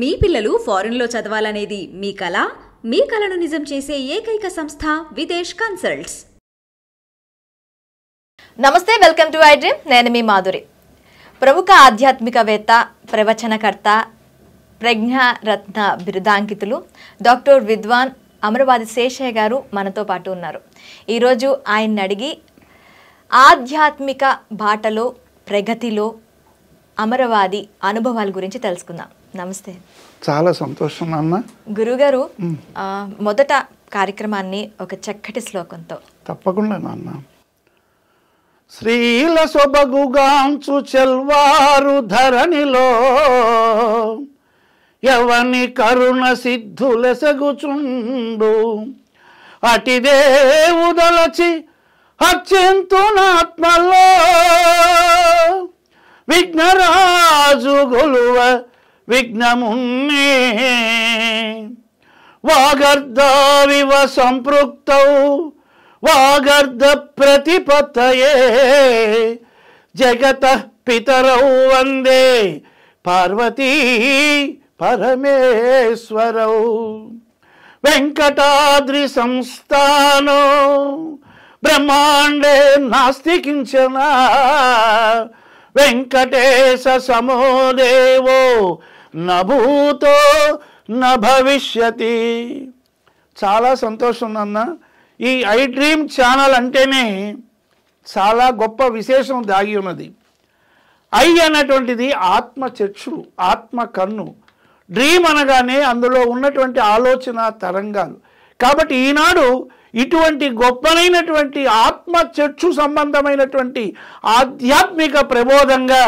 మీ పిల్లలు ఫారెన్లో చదవాలనేది మీ కళ మీ కళను నిజం చేసే ఏకైక సంస్థ విదేశ్ కన్సల్ట్స్. నమస్తే వెల్కమ్ టు ఐ డ్రీమ్. నేను మీ మాధురి. ప్రముఖ ఆధ్యాత్మికవేత్త ప్రవచనకర్త ప్రజ్ఞారత్న బిరుదాంకితులు డాక్టర్ విద్వాన్ అమరవాది శేషయ్య గారు మనతో పాటు ఉన్నారు. ఈరోజు ఆయన్ని అడిగి ఆధ్యాత్మిక బాటలో ప్రగతిలో అమరవాది అనుభవాల గురించి తెలుసుకుందాం. నమస్తే. చాలా సంతోషం నాన్న. గురుగారు మొదట కార్యక్రమాన్ని ఒక చక్కటి శ్లోకంతో. తప్పకుండా నాన్న. శ్రీల సొబగుగాంచు చెల్వారు ధరణిలో ఎవని కరుణ సిద్ధులెసగుచుండు అటిదే ఉదలచి హత్యంతునాత్మలో విఘ్నరాజు గొలువ విఘ్నమున్నే వాగర్ధావివ సంపృక్తౌ వాగర్ధ ప్రతిపతయే జగత పితరౌ వందే పార్వతీ పరమేశ్వరౌ. వెంకటాద్రి సంస్థానో బ్రహ్మాండే నాస్తి కించన వెంకటేశ సమో దేవో నభూతో నభవిష్యతి చాలా సంతోషం నాన్న. ఈ ఐ డ్రీమ్ ఛానల్ అంటేనే చాలా గొప్ప విశేషం దాగి ఉన్నది. ఐ అనేటువంటిది ఆత్మ చక్షు ఆత్మ కన్ను. డ్రీమ్ అనగానే అందులో ఉన్నటువంటి ఆలోచన తరంగాలు. కాబట్టి ఈనాడు ఇటువంటి గొప్పనైనటువంటి ఆత్మ చక్షు సంబంధమైనటువంటి ఆధ్యాత్మిక ప్రబోధంగా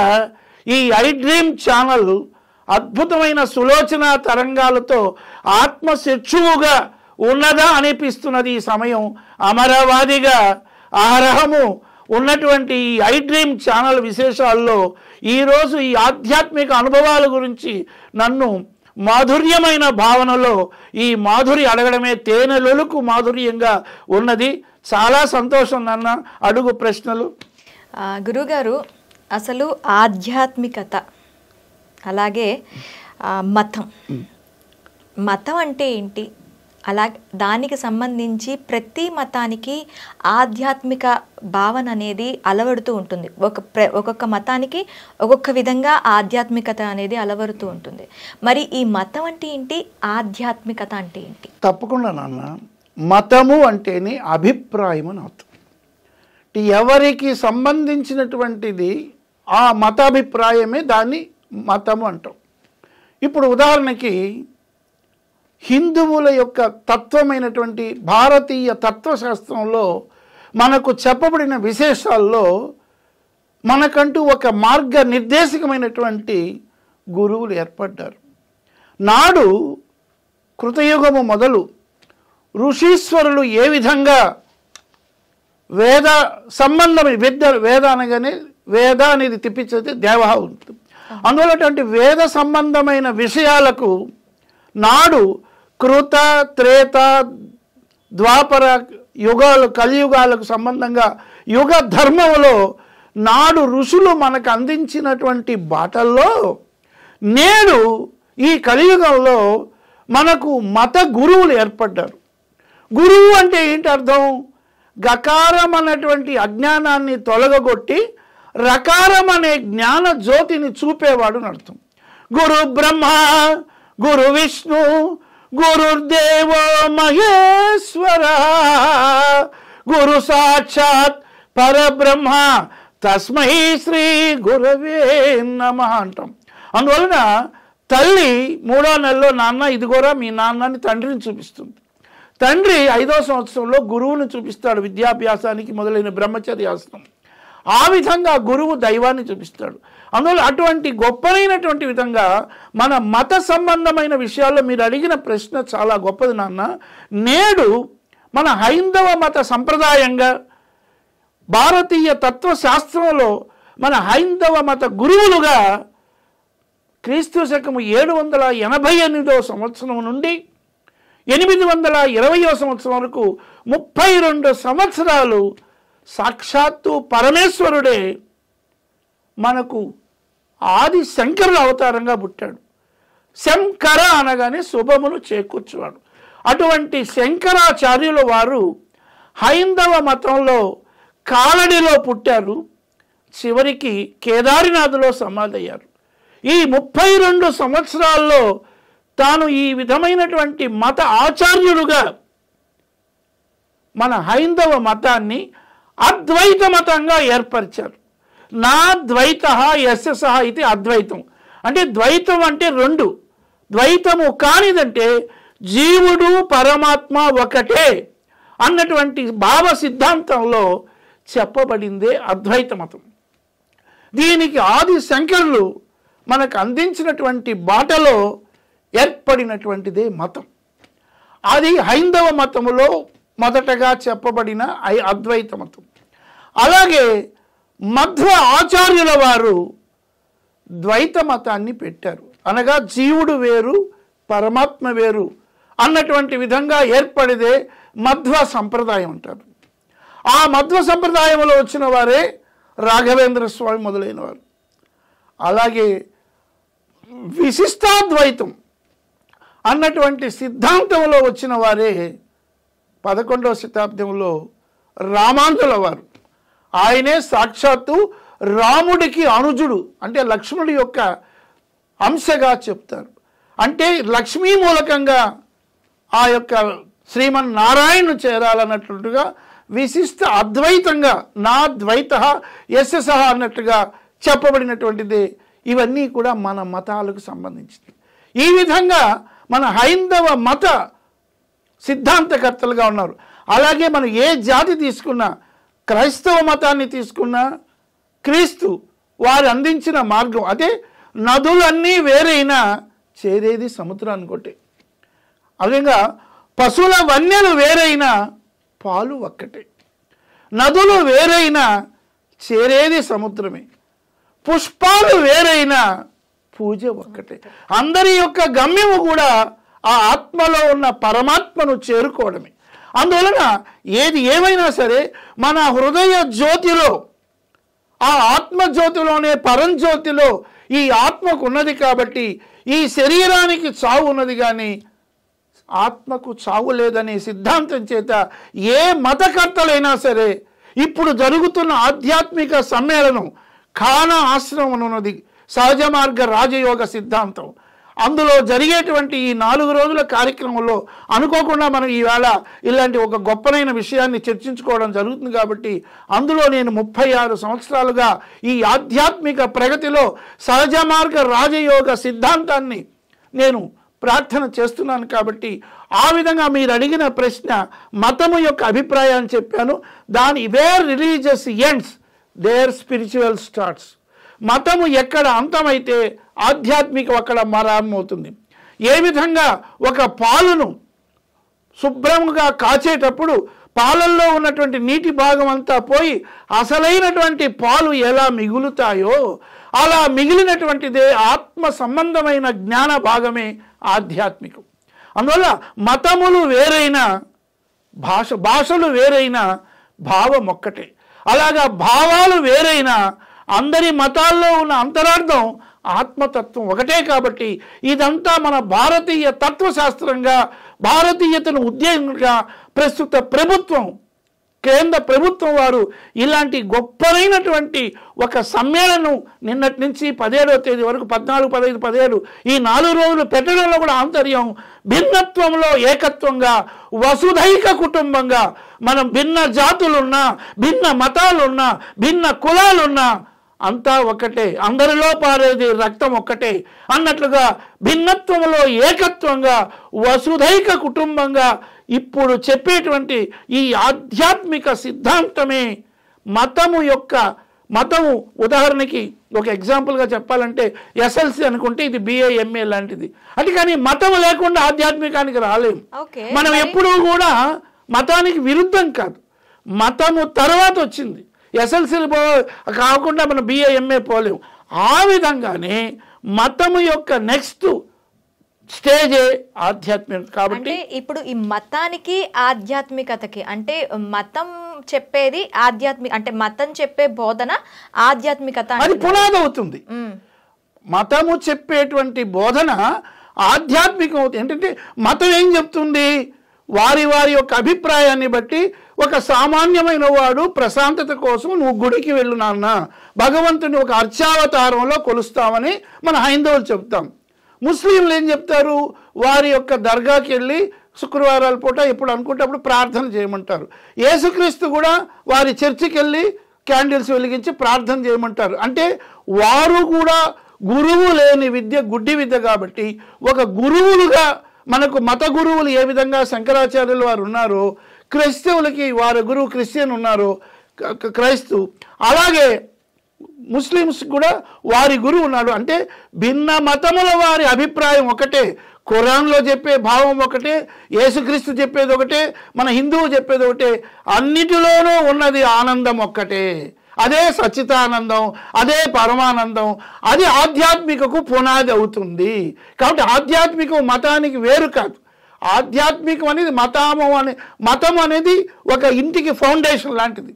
ఈ ఐ డ్రీమ్ ఛానల్ అద్భుతమైన సులోచన తరంగాలతో ఆత్మశిక్షువుగా ఉన్నదా అనిపిస్తున్నది ఈ సమయం. అమరవాదిగా ఆరహము ఉన్నటువంటి ఈ ఐ డ్రీమ్ ఛానల్ విశేషాల్లో ఈరోజు ఈ ఆధ్యాత్మిక అనుభవాల గురించి నన్ను మాధుర్యమైన భావనలో ఈ మాధురి అడగడమే తేనెలొలుకు మాధుర్యంగా ఉన్నది. చాలా సంతోషం నాన్న. అడుగు ప్రశ్నలు. గురుగారు అసలు ఆధ్యాత్మికత అలాగే మతం. మతం అంటే ఏంటి? అలా దానికి సంబంధించి ప్రతి మతానికి ఆధ్యాత్మిక భావన అనేది అలవడుతూ ఉంటుంది. ఒక ప్ర ఒక్కొక్క మతానికి ఒక్కొక్క విధంగా ఆధ్యాత్మికత అనేది అలవడుతూ ఉంటుంది. మరి ఈ మతం అంటే ఏంటి? ఆధ్యాత్మికత అంటే ఏంటి? తప్పకుండా నాన్న. మతము అంటేనే అభిప్రాయం అని అర్థం. అంటే ఎవరికి సంబంధించినటువంటిది ఆ మతాభిప్రాయమే దాన్ని మతము అంటాం. ఇప్పుడు ఉదాహరణకి హిందువుల యొక్క తత్వమైనటువంటి భారతీయ తత్వశాస్త్రంలో మనకు చెప్పబడిన విశేషాల్లో మనకంటూ ఒక మార్గ నిర్దేశకమైనటువంటి గురువులు ఏర్పడ్డారు. నాడు కృతయుగము మొదలు ఋషీశ్వరులు ఏ విధంగా వేద సంబంధమైన విద్య వేద అనగానే వేద అనేది తిప్పించేది దేవ ఉంటుంది. అందువల్ల అటువంటి వేద సంబంధమైన విషయాలకు నాడు కృత త్రేత ద్వాపర యుగాలు కలియుగాలకు సంబంధంగా యుగ ధర్మంలో నాడు ఋషులు మనకు అందించినటువంటి బాటల్లో నేడు ఈ కలియుగంలో మనకు మత గురువులు ఏర్పడ్డారు. గురువు అంటే ఏంటి అర్థం? గకారం అన్నటువంటి అజ్ఞానాన్ని తొలగగొట్టి రకారం అనే జ్ఞాన జ్యోతిని చూపేవాడు అర్థం. గురు బ్రహ్మ గురు విష్ణు గురుర్దేవో మహేశ్వర గురు సాక్షాత్ పరబ్రహ్మ తస్మై శ్రీ గురవే నమ అంటాం. అందువలన తల్లి మూడో నెలలో నాన్న ఇదిగోరా మీ నాన్నని తండ్రిని చూపిస్తుంది. తండ్రి ఐదో సంవత్సరంలో గురువుని చూపిస్తాడు విద్యాభ్యాసానికి మొదలైన బ్రహ్మచర్యాసనం. ఆ విధంగా గురువు దైవాన్ని చూపిస్తాడు. అందువల్ల అటువంటి గొప్పనైనటువంటి విధంగా మన మత సంబంధమైన విషయాల్లో మీరు అడిగిన ప్రశ్న చాలా గొప్పది నాన్న. నేడు మన హైందవ మత సంప్రదాయంగా భారతీయ తత్వశాస్త్రంలో మన హైందవ మత గురువులుగా క్రీస్తు శకము ఏడు వందల ఎనభై ఎనిమిదవ సంవత్సరం నుండి ఎనిమిది వందల ఇరవయో సంవత్సరం వరకు ముప్పై రెండు సంవత్సరాలు సాక్షాత్తు పరమేశ్వరుడే మనకు ఆది శంకరుడు అవతారంగా పుట్టాడు. శంకర అనగానే శుభమును చేకూర్చువాడు. అటువంటి శంకరాచార్యుల వారు హైందవ మతంలో కాలడిలో పుట్టారు. చివరికి కేదారినాథ్లో సమాధయ్యారు. ఈ ముప్పై రెండు సంవత్సరాల్లో తాను ఈ విధమైనటువంటి మత ఆచార్యుడుగా మన హైందవ మతాన్ని అద్వైత మతంగా ఏర్పరిచారు. నా ద్వైత ఎస్ఎస్ ఇది అద్వైతం. అంటే ద్వైతం అంటే రెండు. ద్వైతము కానిదంటే జీవుడు పరమాత్మ ఒకటే అన్నటువంటి భావ సిద్ధాంతంలో చెప్పబడిందే అద్వైత మతం దీనికి ఆది శంకరులు మనకు అందించినటువంటి బాటలో ఏర్పడినటువంటిదే మతం. అది హైందవ మతములో మొదటగా చెప్పబడిన ఐ- అద్వైత మతం అలాగే మధ్వ ఆచార్యుల వారు ద్వైత మతాన్ని పెట్టారు. అనగా జీవుడు వేరు పరమాత్మ వేరు అన్నటువంటి విధంగా ఏర్పడిదే మధ్వ సంప్రదాయం అంటారు. ఆ మధ్వ సంప్రదాయంలో వచ్చిన వారే రాఘవేంద్ర స్వామి మొదలైన వారు అలాగే విశిష్టాద్వైతం అన్నటువంటి సిద్ధాంతంలో వచ్చిన వారే పదకొండవ శతాబ్దంలో రామాంజుల వారు. ఆయనే సాక్షాత్తు రాముడికి అనుజుడు అంటే లక్ష్మణుడి యొక్క అంశగా చెప్తారు. అంటే లక్ష్మీ మూలకంగా ఆ యొక్క శ్రీమన్ నారాయణను చేరాలన్నట్లుగా విశిష్ట అద్వైతంగా నా ద్వైత యశస అన్నట్టుగా చెప్పబడినటువంటిది ఇవన్నీ కూడా మన మతాలకు సంబంధించింది ఈ విధంగా మన హైందవ మత సిద్ధాంతకర్తలుగా ఉన్నారు. అలాగే మనం ఏ జాతి తీసుకున్నా క్రైస్తవ మతాన్ని తీసుకున్న క్రీస్తు వారు అందించిన మార్గం. అదే నదులన్నీ వేరైనా చేరేది సముద్రాన్ని కొట్టే. అదేగా పశువుల వన్యలు వేరైనా పాలు ఒక్కటే నదులు వేరైనా చేరేది సముద్రమే. పుష్పాలు వేరైనా పూజ ఒక్కటే. అందరి యొక్క గమ్యము కూడా ఆ ఆత్మలో ఉన్న పరమాత్మను చేరుకోవడమే. అందువలన ఏది ఏమైనా సరే మన హృదయ జ్యోతిలో ఆ ఆత్మజ్యోతిలోనే పరంజ్యోతిలో ఈ ఆత్మకు ఉన్నది కాబట్టి ఈ శరీరానికి చావు ఉన్నది కానీ ఆత్మకు చావు లేదనే సిద్ధాంతం చేత ఏ మతకర్తలైనా సరే ఇప్పుడు జరుగుతున్న ఆధ్యాత్మిక సమ్మేళనం ఖానా ఆశ్రమం ఉన్నది సహజ మార్గ రాజయోగ సిద్ధాంతం. అందులో జరిగేటువంటి ఈ నాలుగు రోజుల కార్యక్రమంలో అనుకోకుండా మనం ఈవేళ ఇలాంటి ఒక గొప్పనైన విషయాన్ని చర్చించుకోవడం జరుగుతుంది కాబట్టి అందులో నేను ముప్పై ఆరు సంవత్సరాలుగా ఈ ఆధ్యాత్మిక ప్రగతిలో సహజ మార్గ రాజయోగ సిద్ధాంతాన్ని నేను ప్రార్థన చేస్తున్నాను కాబట్టి ఆ విధంగా మీరు అడిగిన ప్రశ్న మతము యొక్క అభిప్రాయాన్ని చెప్పాను. దాని where religious ends there spiritual starts మతము ఎక్కడ అంతమైతే ఆధ్యాత్మికం అక్కడ ప్రారంభమవుతుంది ఏ విధంగా ఒక పాలును శుభ్రంగా కాచేటప్పుడు పాలల్లో ఉన్నటువంటి నీటి భాగం అంతా పోయి అసలైనటువంటి పాలు ఎలా మిగులుతాయో అలా మిగిలినటువంటిదే ఆత్మ సంబంధమైన జ్ఞాన భాగమే ఆధ్యాత్మికం. అందువల్ల మతములు వేరైన భాష భాషలు వేరైన భావం ఒక్కటే. అలాగా భావాలు వేరైన అందరి మతాల్లో ఉన్న అంతరార్థం ఆత్మతత్వం ఒకటే కాబట్టి ఇదంతా మన భారతీయ తత్వశాస్త్రంగా భారతీయతను ఉద్యోగంగా ప్రస్తుత ప్రభుత్వం కేంద్ర ప్రభుత్వం వారు ఇలాంటి గొప్పనైనటువంటి ఒక సమ్మేళనం నిన్నటి నుంచి పదిహేడవ తేదీ వరకు పద్నాలుగు పదహైదు పదిహేడు ఈ నాలుగు రోజులు పెట్టడంలో కూడా ఆంతర్యం భిన్నత్వంలో ఏకత్వంగా వసుధైక కుటుంబంగా మనం భిన్న జాతులున్నా భిన్న మతాలున్నా భిన్న కులాలున్నా అంతా ఒకటే అందరిలో పారేది రక్తం ఒక్కటే అన్నట్లుగా భిన్నత్వంలో ఏకత్వంగా వసుధైక కుటుంబంగా ఇప్పుడు చెప్పేటువంటి ఈ ఆధ్యాత్మిక సిద్ధాంతమే మతము యొక్క మతము ఉదాహరణకి ఒక ఎగ్జాంపుల్గా చెప్పాలంటే ఎస్ఎల్సి అనుకుంటే ఇది బిఏ ఎంఏ లాంటిది. అంటే కానీ మతం లేకుండా ఆధ్యాత్మికానికి రాలేము. మనం ఎప్పుడూ కూడా మతానికి విరుద్ధం కాదు. మతము తర్వాత వచ్చింది. ఎస్ఎల్సీలు పో కాకుండా మనం బిఏ ఎంఏ పోలేము ఆ విధంగానే మతము యొక్క నెక్స్ట్ స్టేజే ఆధ్యాత్మికత కాబట్టి ఇప్పుడు ఈ మతానికి ఆధ్యాత్మికతకి అంటే మతం చెప్పేది ఆధ్యాత్మిక అంటే మతం చెప్పే బోధన ఆధ్యాత్మికత అది. పునాది అవుతుంది మతము చెప్పేటువంటి బోధన ఆధ్యాత్మికం అవుతుంది ఏంటంటే మతం ఏం చెప్తుంది? వారి వారి యొక్క అభిప్రాయాన్ని బట్టి ఒక సామాన్యమైన వాడు ప్రశాంతత కోసం నువ్వు గుడికి వెళ్ళు నాన్న. భగవంతుని ఒక అర్చావతారంలో కొలుస్తామని మన హైందవులు చెప్తాం. ముస్లింలు ఏం చెప్తారు? వారి యొక్క దర్గాకి వెళ్ళి శుక్రవారాల పూట ఎప్పుడు అనుకుంటే అప్పుడు ప్రార్థన చేయమంటారు. యేసుక్రీస్తు కూడా వారి చర్చికి వెళ్ళి క్యాండిల్స్ వెలిగించి ప్రార్థన చేయమంటారు. అంటే వారు కూడా గురువు లేని విద్య గుడ్డి విద్య కాబట్టి ఒక గురువులుగా మనకు మత గురువులు ఏ విధంగా శంకరాచార్యులు వారు ఉన్నారో క్రైస్తవులకి వారి గురువు క్రిస్టియన్ ఉన్నారు క- క్రైస్తు. అలాగే ముస్లిమ్స్ కూడా వారి గురువు ఉన్నాడు. అంటే భిన్న మతముల వారి అభిప్రాయం ఒకటే. ఖురాన్లో చెప్పే భావం ఒకటే యేసుక్రీస్తు చెప్పేది ఒకటే మన హిందువు చెప్పేది ఒకటే. అన్నిటిలోనూ ఉన్నది ఆనందం ఒక్కటే. అదే సచ్చితానందం అదే పరమానందం. అది ఆధ్యాత్మికకు పునాది అవుతుంది. కాబట్టి ఆధ్యాత్మికం మతానికి వేరు కాదు. ఆధ్యాత్మికం అనేది మతము అనే మతం అనేది ఒక ఇంటికి ఫౌండేషన్ లాంటిది.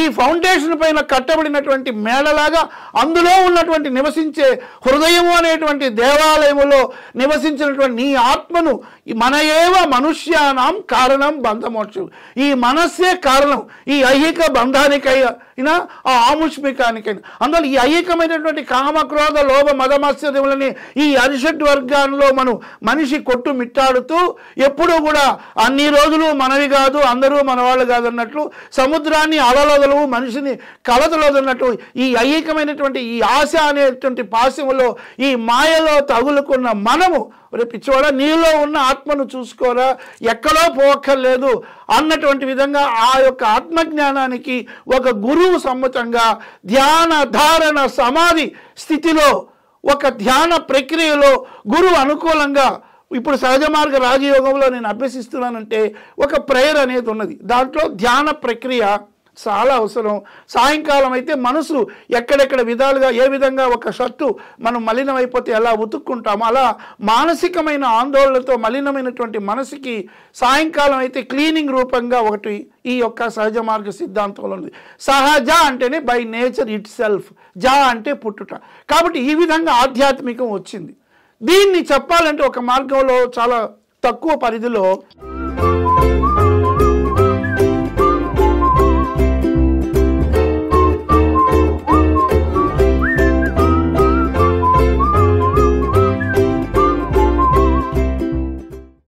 ఈ ఫౌండేషన్ పైన కట్టబడినటువంటి మేళలాగా అందులో ఉన్నటువంటి నివసించే హృదయము అనేటువంటి దేవాలయములో నివసించినటువంటి నీ ఆత్మను ఈ మన ఏవ మనుష్యానాం కారణం బంధమోక్షం. ఈ మనస్సే కారణం. ఈ ఐహిక ఈయన ఆ ఆముష్మికానికైనా. అందువల్ల ఈ ఐకమైనటువంటి కామ క్రోధ లోభ మదమత్సరములని ఈ అరిషడ్ వర్గాల్లో మనం మనిషి కొట్టు మిట్టాడుతూ ఎప్పుడూ కూడా అన్ని రోజులు మనవి కాదు అందరూ మనవాళ్ళు కాదన్నట్లు సముద్రాన్ని అలలొదలవు మనిషిని కలతలొదన్నట్టు ఈ ఐకమైనటువంటి ఈ ఆశ అనేటువంటి పాశములో ఈ మాయలో తగులుకున్న మనము ఒరే పిచ్చివాడ నీలో ఉన్న ఆత్మను చూసుకోరా? ఎక్కడో పోక్కర్లేదు అన్నటువంటి విధంగా ఆ యొక్క ఆత్మజ్ఞానానికి ఒక గురువు సమ్మతంగా ధ్యాన ధారణ సమాధి స్థితిలో ఒక ధ్యాన ప్రక్రియలో గురువు అనుకూలంగా ఇప్పుడు సహజ మార్గ రాజయోగంలో నేను అభ్యసిస్తున్నానంటే ఒక ప్రేయర్ అనేది ఉన్నది. దాంట్లో ధ్యాన ప్రక్రియ చాలా అవసరం. సాయంకాలం అయితే మనసు ఎక్కడెక్కడ విధాలుగా ఏ విధంగా ఒక షర్టు మనం మలినమైపోతే ఎలా ఉతుక్కుంటామో అలా మానసికమైన ఆందోళనతో మలినమైనటువంటి మనసుకి సాయంకాలం అయితే క్లీనింగ్ రూపంగా ఒకటి ఈ యొక్క సహజ మార్గ సిద్ధాంతంలో ఉంది సహజ అంటేనే బై నేచర్ ఇట్ సెల్ఫ్ జా అంటే పుట్టుట. కాబట్టి ఈ విధంగా ఆధ్యాత్మికం వచ్చింది. దీన్ని చెప్పాలంటే ఒక మార్గంలో చాలా తక్కువ పరిధిలో